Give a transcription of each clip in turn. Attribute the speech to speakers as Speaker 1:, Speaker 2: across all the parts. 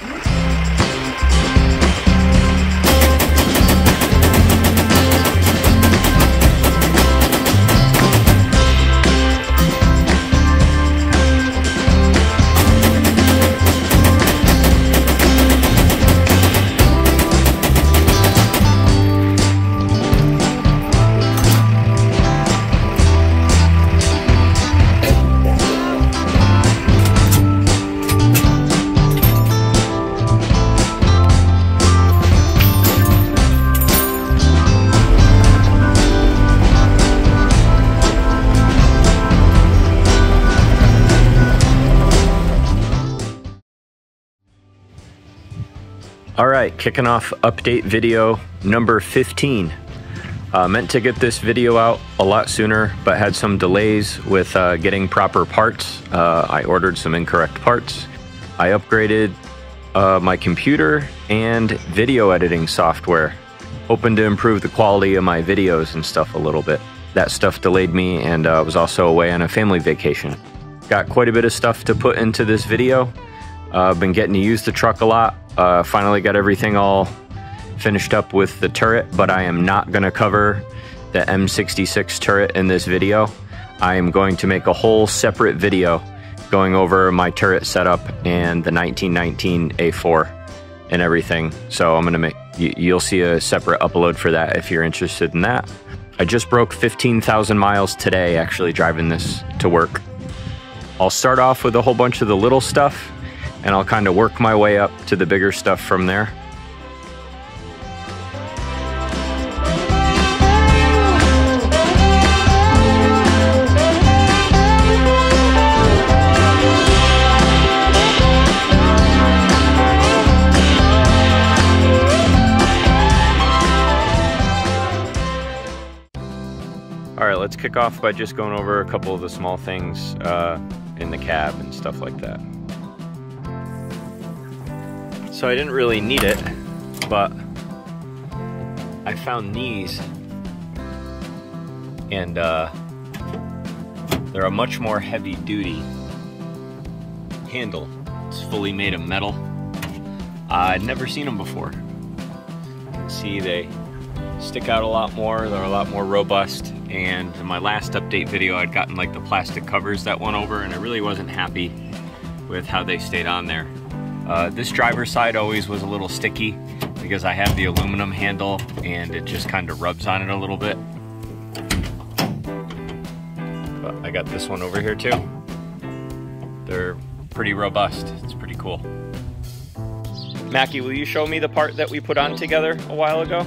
Speaker 1: Woo! All right, kicking off update video number 15. Uh, meant to get this video out a lot sooner, but had some delays with uh, getting proper parts. Uh, I ordered some incorrect parts. I upgraded uh, my computer and video editing software, hoping to improve the quality of my videos and stuff a little bit. That stuff delayed me, and I uh, was also away on a family vacation. Got quite a bit of stuff to put into this video. I've uh, been getting to use the truck a lot. Uh, finally got everything all finished up with the turret, but I am not going to cover the M66 turret in this video. I am going to make a whole separate video going over my turret setup and the 1919 A4 and everything. So I'm going to make, you'll see a separate upload for that if you're interested in that. I just broke 15,000 miles today actually driving this to work. I'll start off with a whole bunch of the little stuff and I'll kind of work my way up to the bigger stuff from there. All right, let's kick off by just going over a couple of the small things uh, in the cab and stuff like that. So I didn't really need it, but I found these and uh, they're a much more heavy duty handle. It's fully made of metal. I'd never seen them before. You can see, they stick out a lot more, they're a lot more robust, and in my last update video I'd gotten like the plastic covers that went over and I really wasn't happy with how they stayed on there. Uh, this driver's side always was a little sticky because I have the aluminum handle and it just kind of rubs on it a little bit. But I got this one over here too. They're pretty robust. It's pretty cool. Mackie, will you show me the part that we put on together a while ago?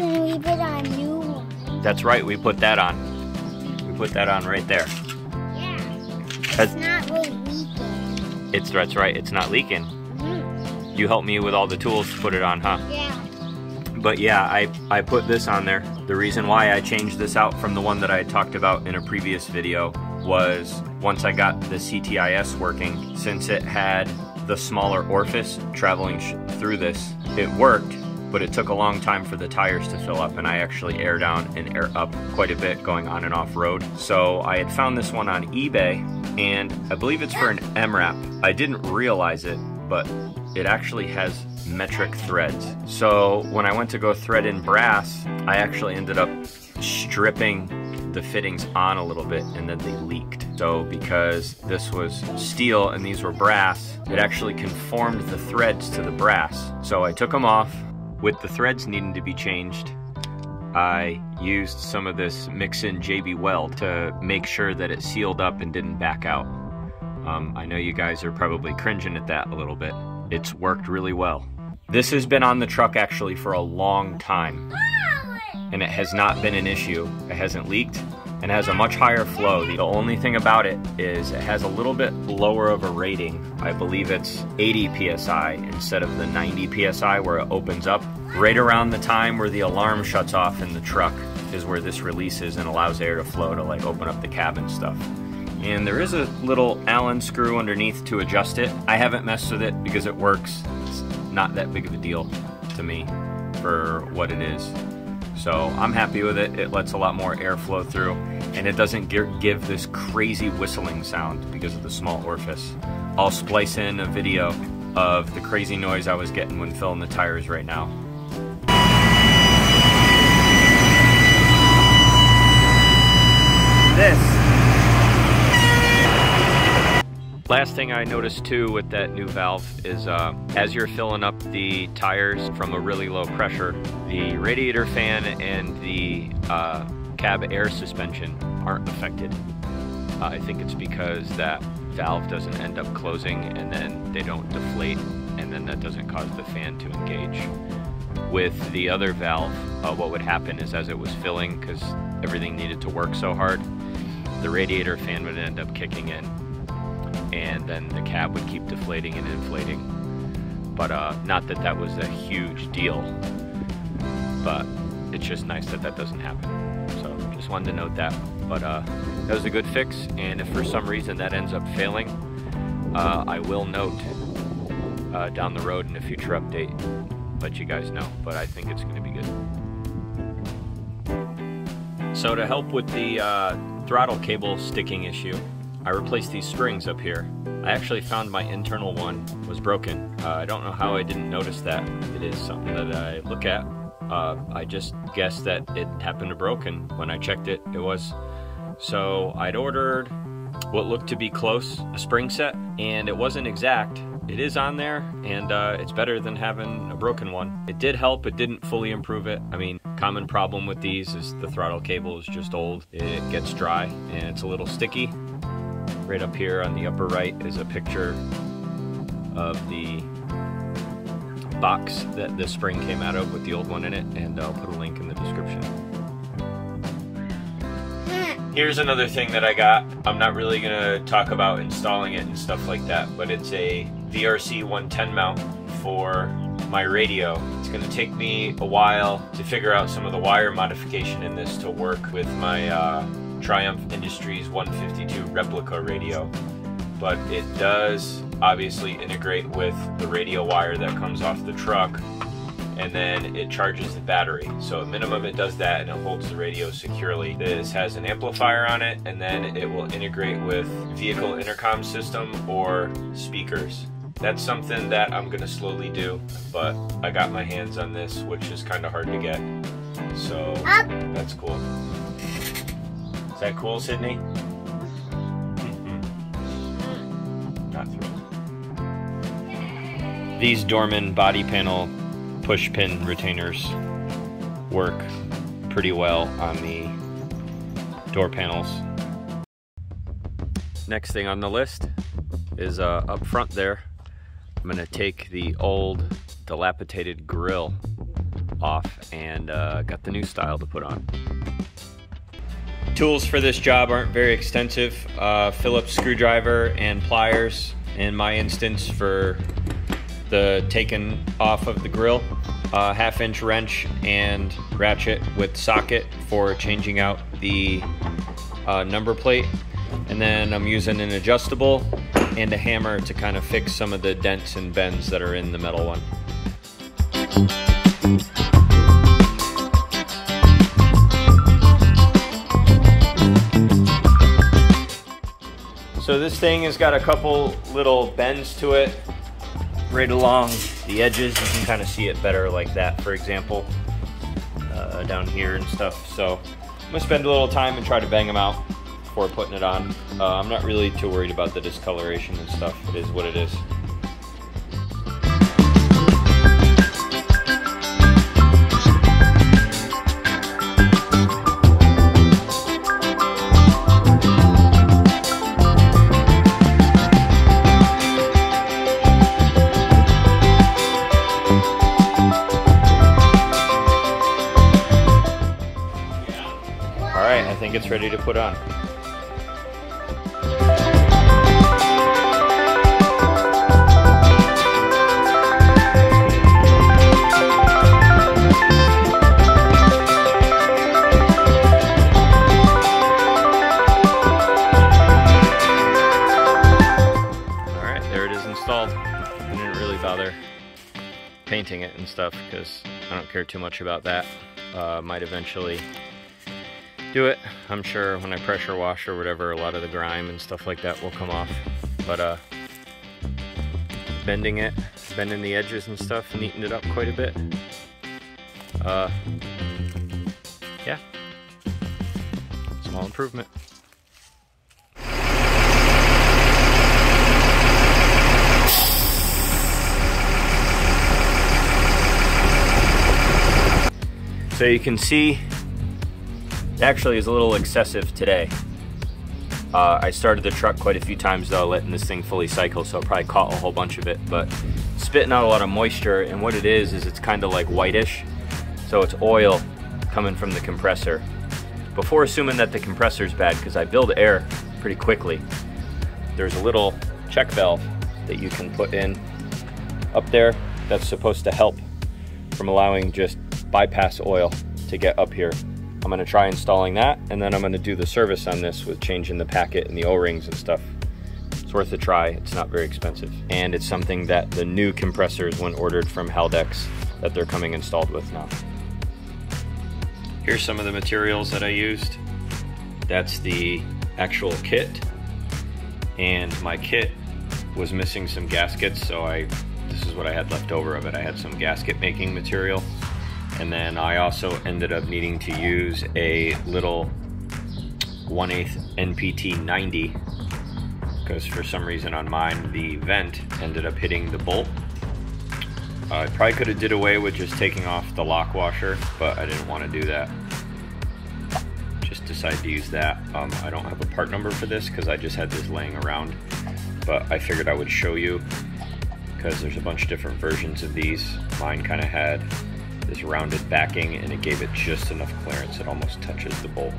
Speaker 2: we put on new
Speaker 1: That's right, we put that on. We put that on right there.
Speaker 2: Yeah. It's not really
Speaker 1: it's that's right. It's not leaking. Mm. You helped me with all the tools to put it on, huh?
Speaker 2: Yeah.
Speaker 1: But yeah, I I put this on there. The reason why I changed this out from the one that I talked about in a previous video was once I got the CTIS working, since it had the smaller orifice traveling through this, it worked but it took a long time for the tires to fill up and I actually air down and air up quite a bit going on and off road. So I had found this one on eBay and I believe it's for an MRAP. I didn't realize it, but it actually has metric threads. So when I went to go thread in brass, I actually ended up stripping the fittings on a little bit and then they leaked. So because this was steel and these were brass, it actually conformed the threads to the brass. So I took them off, with the threads needing to be changed, I used some of this Mixin JB Weld to make sure that it sealed up and didn't back out. Um, I know you guys are probably cringing at that a little bit. It's worked really well. This has been on the truck actually for a long time, and it has not been an issue. It hasn't leaked and has a much higher flow. The only thing about it is it has a little bit lower of a rating. I believe it's 80 psi instead of the 90 psi where it opens up. Right around the time where the alarm shuts off in the truck is where this releases and allows air to flow to like open up the cabin stuff. And there is a little Allen screw underneath to adjust it. I haven't messed with it because it works. It's not that big of a deal to me for what it is. So I'm happy with it. It lets a lot more air flow through. and it doesn't give this crazy whistling sound because of the small orifice. I'll splice in a video of the crazy noise I was getting when filling the tires right now. This Last thing I noticed too with that new valve is uh, as you're filling up the tires from a really low pressure, the radiator fan and the uh, cab air suspension aren't affected. Uh, I think it's because that valve doesn't end up closing and then they don't deflate and then that doesn't cause the fan to engage. With the other valve, uh, what would happen is as it was filling, because everything needed to work so hard, the radiator fan would end up kicking in and then the cab would keep deflating and inflating. But uh, not that that was a huge deal, but it's just nice that that doesn't happen. So just wanted to note that. But uh, that was a good fix, and if for some reason that ends up failing, uh, I will note uh, down the road in a future update, let you guys know. But I think it's going to be good. So to help with the uh, throttle cable sticking issue, I replaced these springs up here. I actually found my internal one was broken. Uh, I don't know how I didn't notice that. It is something that I look at. Uh, I just guessed that it happened to broken. When I checked it, it was. So I'd ordered what looked to be close, a spring set, and it wasn't exact. It is on there, and uh, it's better than having a broken one. It did help, it didn't fully improve it. I mean, common problem with these is the throttle cable is just old. It gets dry, and it's a little sticky. Right up here on the upper right is a picture of the box that this spring came out of with the old one in it, and I'll put a link in the description. Here's another thing that I got. I'm not really to talk about installing it and stuff like that, but it's a VRC 110 mount for my radio. It's to take me a while to figure out some of the wire modification in this to work with my uh, Triumph Industries 152 replica radio, but it does obviously integrate with the radio wire that comes off the truck and then it charges the battery. So at minimum it does that and it holds the radio securely. This has an amplifier on it and then it will integrate with vehicle intercom system or speakers. That's something that I'm gonna slowly do, but I got my hands on this, which is kind of hard to get. So that's cool. Is that cool, Sydney? Not thrilled. These Dorman body panel push pin retainers work pretty well on the door panels. Next thing on the list is uh, up front there. I'm gonna take the old dilapidated grill off and uh, got the new style to put on. Tools for this job aren't very extensive. Uh, Phillips screwdriver and pliers in my instance for the taking off of the grill. Uh, half inch wrench and ratchet with socket for changing out the uh, number plate. And then I'm using an adjustable and a hammer to kind of fix some of the dents and bends that are in the metal one. So this thing has got a couple little bends to it right along the edges. You can kind of see it better like that, for example, uh, down here and stuff. So I'm gonna spend a little time and try to bang them out before putting it on. Uh, I'm not really too worried about the discoloration and stuff. It is what it is. And stuff because I don't care too much about that. Uh, might eventually do it. I'm sure when I pressure wash or whatever, a lot of the grime and stuff like that will come off. But uh, bending it, bending the edges and stuff, neatened it up quite a bit. Uh, yeah, small improvement. So you can see, it actually is a little excessive today. Uh, I started the truck quite a few times though, letting this thing fully cycle, so I probably caught a whole bunch of it, but spitting out a lot of moisture, and what it is, is it's kind of like whitish, so it's oil coming from the compressor. Before assuming that the compressor is bad, because I build air pretty quickly, there's a little check valve that you can put in up there that's supposed to help from allowing just bypass oil to get up here. I'm gonna try installing that and then I'm gonna do the service on this with changing the packet and the O-rings and stuff. It's worth a try, it's not very expensive. And it's something that the new compressors when ordered from Haldex that they're coming installed with now. Here's some of the materials that I used. That's the actual kit. And my kit was missing some gaskets, so I this is what I had left over of it. I had some gasket making material and then I also ended up needing to use a little 1 8 NPT 90 because for some reason on mine the vent ended up hitting the bolt. Uh, I probably could have did away with just taking off the lock washer, but I didn't want to do that. Just decided to use that. Um, I don't have a part number for this because I just had this laying around, but I figured I would show you because there's a bunch of different versions of these. Mine kind of had this rounded backing and it gave it just enough clearance it almost touches the bolt.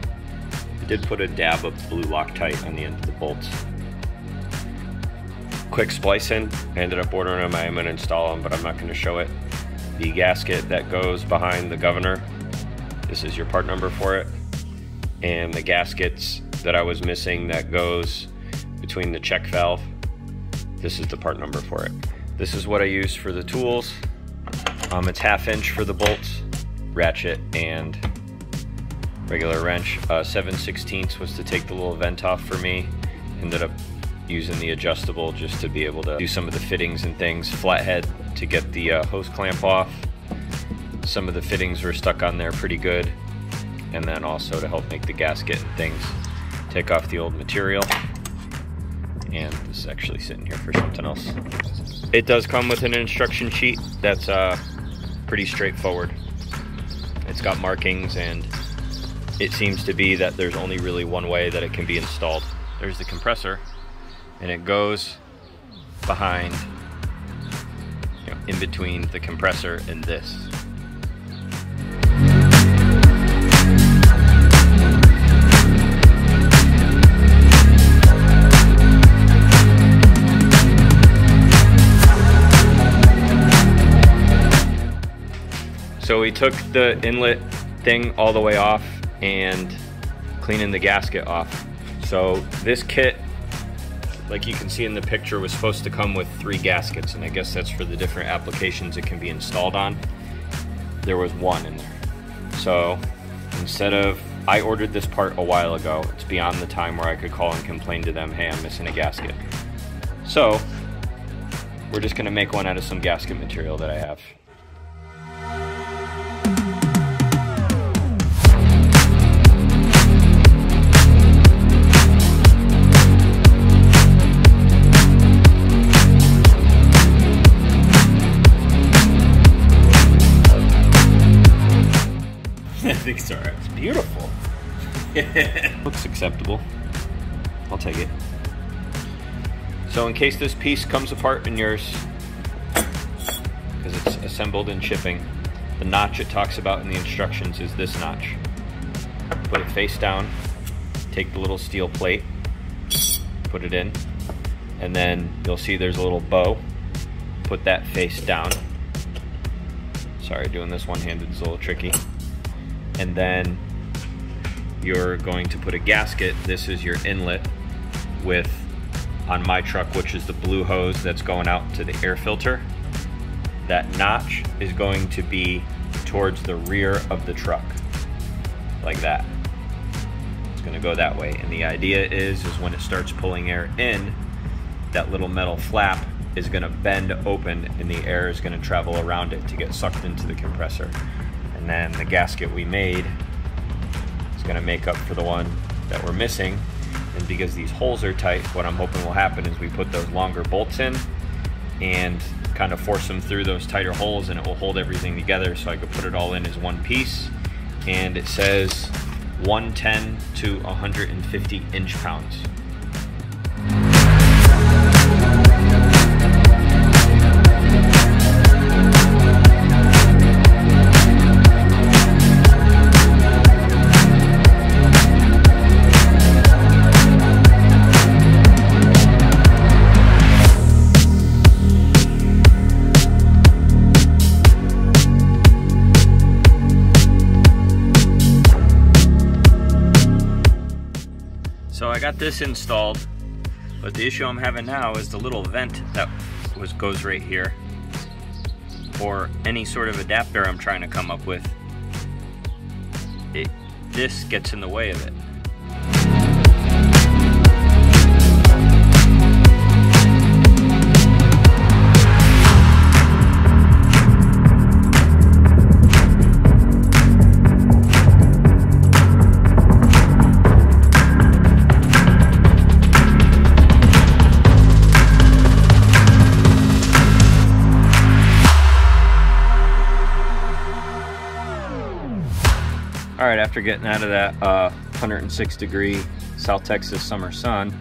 Speaker 1: I did put a dab of blue Loctite on the end of the bolts. Quick splice in, I ended up ordering them, I'm going to install them but I'm not going to show it. The gasket that goes behind the governor, this is your part number for it. And the gaskets that I was missing that goes between the check valve, this is the part number for it. This is what I use for the tools. Um, it's half inch for the bolts, ratchet, and regular wrench. Uh, 7 16ths was to take the little vent off for me. Ended up using the adjustable just to be able to do some of the fittings and things. Flathead to get the uh, hose clamp off. Some of the fittings were stuck on there pretty good. And then also to help make the gasket and things. Take off the old material. And this is actually sitting here for something else. It does come with an instruction sheet that's uh, pretty straightforward. It's got markings and it seems to be that there's only really one way that it can be installed. There's the compressor and it goes behind, you know, in between the compressor and this. We took the inlet thing all the way off and cleaning the gasket off. So this kit, like you can see in the picture, was supposed to come with three gaskets, and I guess that's for the different applications it can be installed on. There was one in there. So instead of, I ordered this part a while ago, it's beyond the time where I could call and complain to them, hey, I'm missing a gasket. So we're just gonna make one out of some gasket material that I have.
Speaker 3: It's beautiful.
Speaker 1: Looks acceptable. I'll take it. So in case this piece comes apart in yours, because it's assembled in shipping, the notch it talks about in the instructions is this notch. Put it face down, take the little steel plate, put it in, and then you'll see there's a little bow. Put that face down. Sorry, doing this one-handed is a little tricky and then you're going to put a gasket. This is your inlet with, on my truck, which is the blue hose that's going out to the air filter. That notch is going to be towards the rear of the truck, like that. It's gonna go that way. And the idea is, is when it starts pulling air in, that little metal flap is gonna bend open and the air is gonna travel around it to get sucked into the compressor. And then the gasket we made is gonna make up for the one that we're missing. And because these holes are tight, what I'm hoping will happen is we put those longer bolts in and kind of force them through those tighter holes and it will hold everything together so I could put it all in as one piece. And it says 110 to 150 inch pounds. Got this installed, but the issue I'm having now is the little vent that was goes right here, or any sort of adapter I'm trying to come up with. It, this gets in the way of it. Right, after getting out of that uh, 106 degree South Texas summer sun,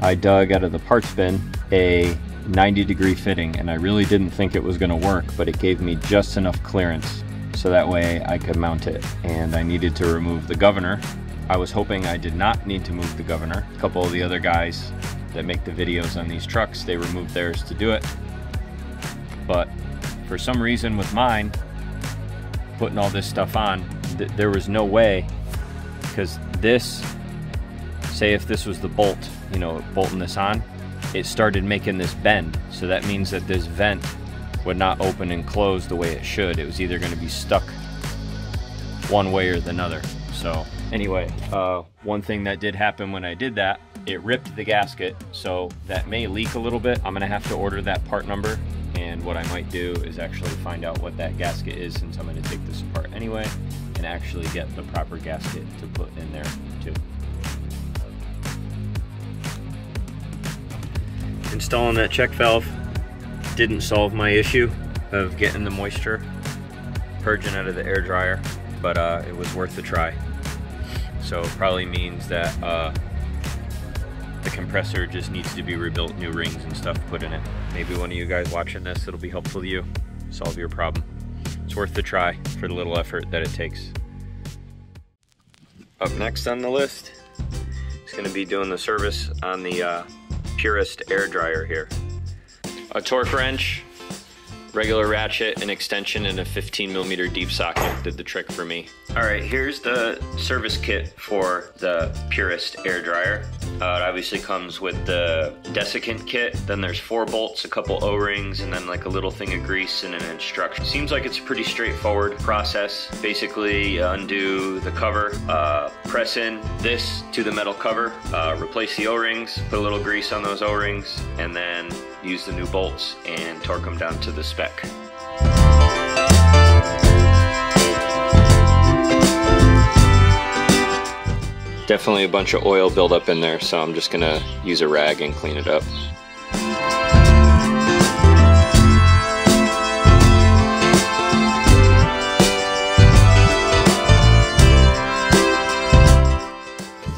Speaker 1: I dug out of the parts bin a 90 degree fitting and I really didn't think it was gonna work, but it gave me just enough clearance so that way I could mount it. And I needed to remove the governor. I was hoping I did not need to move the governor. A couple of the other guys that make the videos on these trucks, they removed theirs to do it. But for some reason with mine, putting all this stuff on, th there was no way because this, say if this was the bolt, you know, bolting this on, it started making this bend. So that means that this vent would not open and close the way it should. It was either going to be stuck one way or the other. So anyway, uh, one thing that did happen when I did that, it ripped the gasket. So that may leak a little bit. I'm going to have to order that part number. And what I might do is actually find out what that gasket is since I'm going to take this apart anyway and actually get the proper gasket to put in there too. Installing that check valve didn't solve my issue of getting the moisture purging out of the air dryer, but uh, it was worth the try. So it probably means that uh, the compressor just needs to be rebuilt, new rings and stuff put in it. Maybe one of you guys watching this, it'll be helpful to you, solve your problem. Worth the try for the little effort that it takes. Up next on the list is going to be doing the service on the uh, air dryer here. A torque wrench, regular ratchet, an extension, and a 15 millimeter deep socket did the trick for me. All right, here's the service kit for the PURest air dryer. Uh, it obviously comes with the desiccant kit. Then there's four bolts, a couple O-rings, and then like a little thing of grease and an instruction. Seems like it's a pretty straightforward process. Basically, undo the cover, uh, press in this to the metal cover, uh, replace the O-rings, put a little grease on those O-rings, and then use the new bolts and torque them down to the spec. Definitely a bunch of oil buildup in there, so I'm just gonna use a rag and clean it up.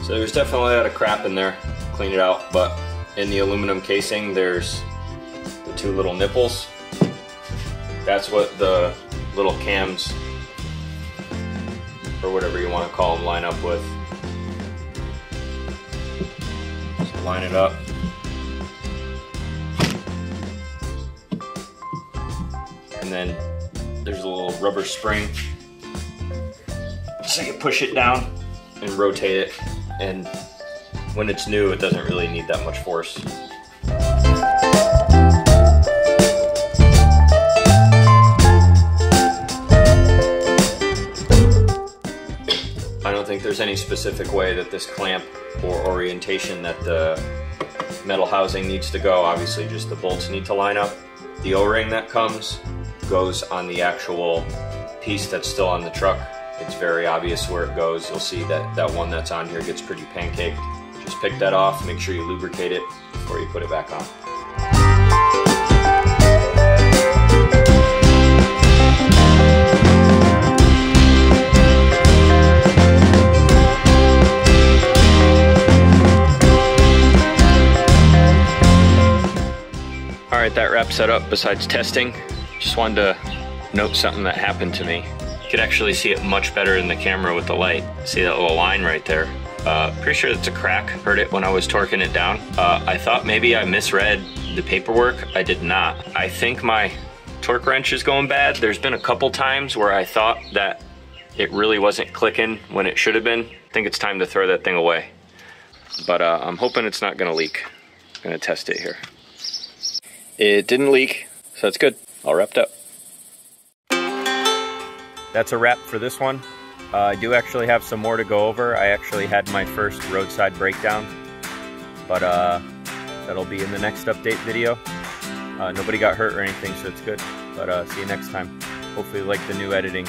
Speaker 1: So there's definitely a lot of crap in there, clean it out, but in the aluminum casing there's two little nipples. That's what the little cams, or whatever you want to call them, line up with. So line it up. And then there's a little rubber spring. So you push it down and rotate it. And when it's new, it doesn't really need that much force. There's any specific way that this clamp or orientation that the metal housing needs to go. Obviously just the bolts need to line up. The O-ring that comes goes on the actual piece that's still on the truck. It's very obvious where it goes. You'll see that that one that's on here gets pretty pancaked. Just pick that off, make sure you lubricate it before you put it back on. All right, that wraps that up besides testing. Just wanted to note something that happened to me. You could actually see it much better in the camera with the light. See that little line right there? Uh, pretty sure that's a crack. Heard it when I was torquing it down. Uh, I thought maybe I misread the paperwork. I did not. I think my torque wrench is going bad. There's been a couple times where I thought that it really wasn't clicking when it should have been. I think it's time to throw that thing away. But uh, I'm hoping it's not gonna leak. I'm gonna test it here. It didn't leak, so that's good. All wrapped up. That's a wrap for this one. Uh, I do actually have some more to go over. I actually had my first roadside breakdown, but uh, that'll be in the next update video. Uh, nobody got hurt or anything, so it's good. But uh, see you next time. Hopefully you like the new editing.